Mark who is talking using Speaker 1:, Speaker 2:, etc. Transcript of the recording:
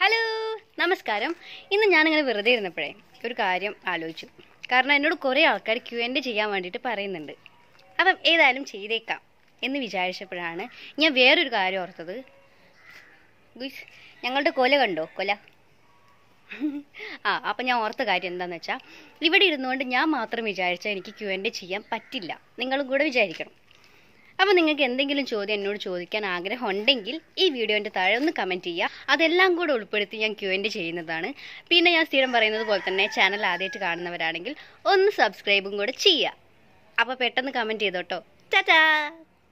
Speaker 1: Hello നമസ്കാരം. ഇന്ന് ഞാനിങ്ങനെ വെറുതെ ഇരുന്നപ്പോഴേ ഒരു കാര്യം ആലോചിച്ചു. കാരണം എന്നോട് കുറേ ആൾക്കാർ ക്യു എന്റെ ചെയ്യാൻ വേണ്ടിയിട്ട് പറയുന്നുണ്ട്. അപ്പം ഏതായാലും ചെയ്തേക്കാം എന്ന് വിചാരിച്ചപ്പോഴാണ് ഞാൻ വേറൊരു കാര്യം ഓർത്തത്. ഞങ്ങളുടെ കൊല കണ്ടോ? കൊല. ആ അപ്പം ഞാൻ ഓർത്ത കാര്യം എന്താണെന്ന് വെച്ചാൽ ഇവിടെ ഇരുന്നുകൊണ്ട് ഞാൻ മാത്രം വിചാരിച്ചാൽ എനിക്ക് ക്യു എന്റെ ചെയ്യാൻ പറ്റില്ല. നിങ്ങളും കൂടെ വിചാരിക്കണം. അപ്പോൾ നിങ്ങൾക്ക് എന്തെങ്കിലും ചോദ്യം എന്നോട് ചോദിക്കാൻ ആഗ്രഹം ഉണ്ടെങ്കിൽ ഈ വീഡിയോന്റെ താഴെ ഒന്ന് കമന്റ് ചെയ്യുക. അതെല്ലാം കൂടെ ഉൾപ്പെടുത്തി ഞാൻ ക്യൂ എന്റെ ചെയ്യുന്നതാണ്. പിന്നെ ഞാൻ സ്ഥിരം പറയുന്നത് പോലെ തന്നെ ചാനൽ ആദ്യമായിട്ട് കാണുന്നവരാണെങ്കിൽ ഒന്ന് സബ്സ്ക്രൈബും കൂടെ ചെയ്യുക. അപ്പോൾ പെട്ടെന്ന് കമന്റ് ചെയ്തോട്ടോ. ടാറ്റാ